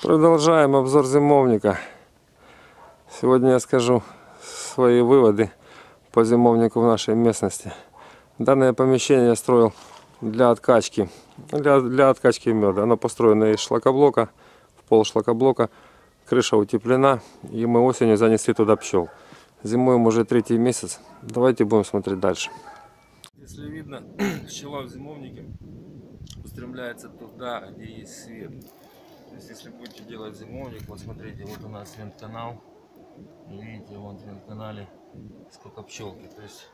Продолжаем обзор зимовника. Сегодня я скажу свои выводы по зимовнику в нашей местности. Данное помещение я строил для откачки, для, для откачки меда. Оно построено из шлакоблока, в пол шлакоблока. Крыша утеплена, и мы осенью занесли туда пчел. Зимуем уже третий месяц. Давайте будем смотреть дальше. Если видно, пчела в зимовнике устремляется туда, где есть свет. Есть, если будете делать зимовник, вот смотрите, вот у нас вент-канал. Видите, вот в вент-канале сколько пчелки. То есть,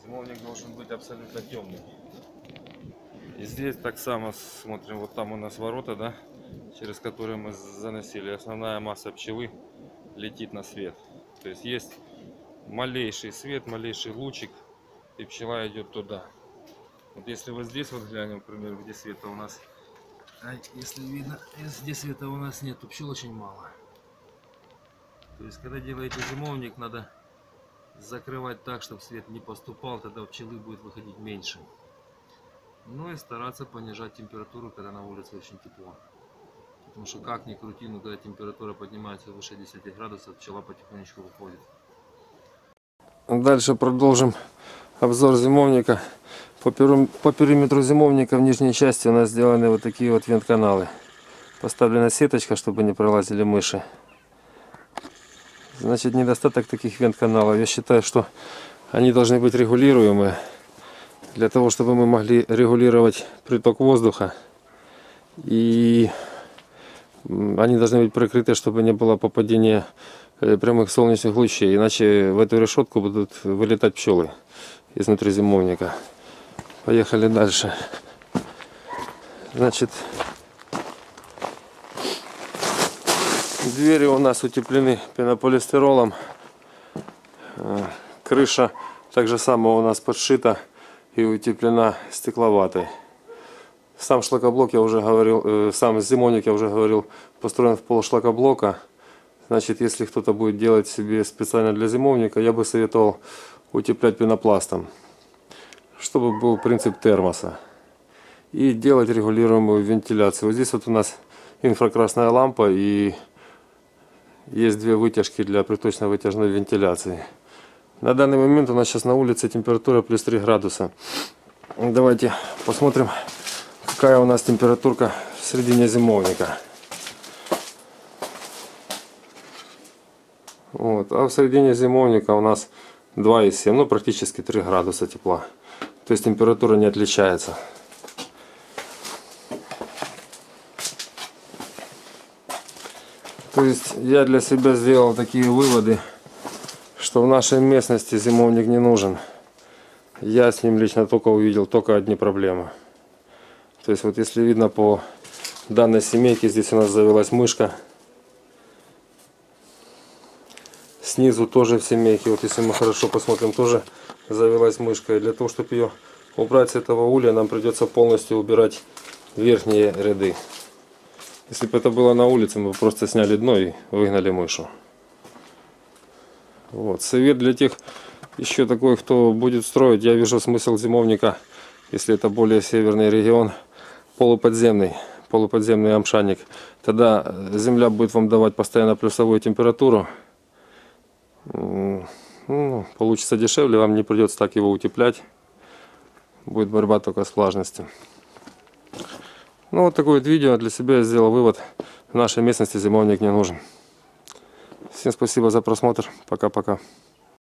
зимовник должен быть абсолютно темный. И здесь так само смотрим, вот там у нас ворота, да, через которые мы заносили. Основная масса пчелы летит на свет. То есть, есть малейший свет, малейший лучик, и пчела идет туда. Вот если вот здесь вот глянем, например, где света у нас а если видно, здесь света у нас нет, пчел очень мало. То есть, когда делаете зимовник, надо закрывать так, чтобы свет не поступал, тогда пчелы будет выходить меньше. Ну и стараться понижать температуру, когда на улице очень тепло. Потому что как ни крути, но когда температура поднимается выше 10 градусов, пчела потихонечку выходит. Дальше продолжим обзор зимовника. По, перу, по периметру зимовника в нижней части у нас сделаны вот такие вот вент-каналы. Поставлена сеточка, чтобы не пролазили мыши. Значит, недостаток таких вент-каналов. Я считаю, что они должны быть регулируемые. Для того, чтобы мы могли регулировать приток воздуха. И они должны быть прикрыты, чтобы не было попадения э, прямых солнечных лучей. Иначе в эту решетку будут вылетать пчелы изнутри зимовника. Поехали дальше. Значит, двери у нас утеплены пенополистиролом. Э, крыша так же само у нас подшита и утеплена стекловатой. Сам шлакоблок я уже говорил, э, сам зимовник я уже говорил, построен в пол шлакоблока. Значит, если кто-то будет делать себе специально для зимовника, я бы советовал утеплять пенопластом чтобы был принцип термоса. И делать регулируемую вентиляцию. Вот здесь вот у нас инфракрасная лампа и есть две вытяжки для приточно-вытяжной вентиляции. На данный момент у нас сейчас на улице температура плюс 3 градуса. Давайте посмотрим, какая у нас температурка в середине зимовника. Вот. А в середине зимовника у нас 2,7, ну практически 3 градуса тепла. То есть температура не отличается. То есть я для себя сделал такие выводы, что в нашей местности зимовник не нужен. Я с ним лично только увидел только одни проблемы. То есть вот если видно по данной семейке, здесь у нас завелась мышка. Снизу тоже в семейке, вот если мы хорошо посмотрим, тоже завелась мышка. И для того, чтобы ее убрать с этого улья, нам придется полностью убирать верхние ряды. Если бы это было на улице, мы бы просто сняли дно и выгнали мышу. Вот. Совет для тех еще такой, кто будет строить. Я вижу смысл зимовника, если это более северный регион, полуподземный, полуподземный амшаник. Тогда земля будет вам давать постоянно плюсовую температуру ну, получится дешевле, вам не придется так его утеплять. Будет борьба только с влажностью. Ну вот такое вот видео для себя я сделал вывод. В нашей местности зимовник не нужен. Всем спасибо за просмотр. Пока-пока.